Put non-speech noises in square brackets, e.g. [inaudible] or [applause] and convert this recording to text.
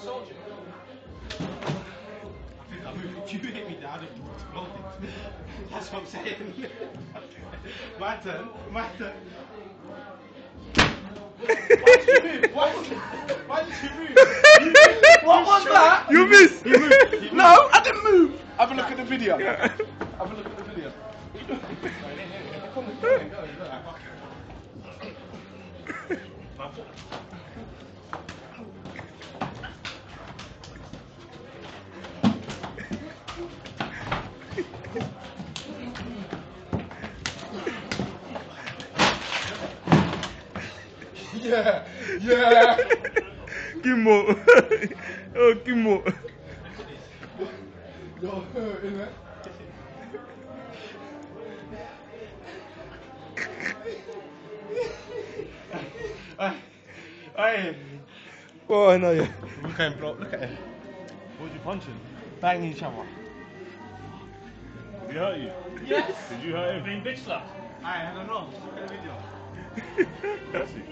soldier. I think I moved. If you hit me down, I'd have exploded. That's what I'm saying. [laughs] my turn. My turn. Why did you move? Why did you, why did you move? What was that? You missed. He moved. He moved. No, I didn't move. Have a look at the video. Have a look at the video. Come on, go, go, Yeah, yeah. Kim Mộ. Ơ Kim Mộ. Rồi, yên đấy. Hey. Oh, I know you. We can't block. Look at him. What was you punching? Banging someone. Did he hurt you? Yes. Did you hurt him? Being bitch slapped. I don't know. Look at the video. [laughs] That's it.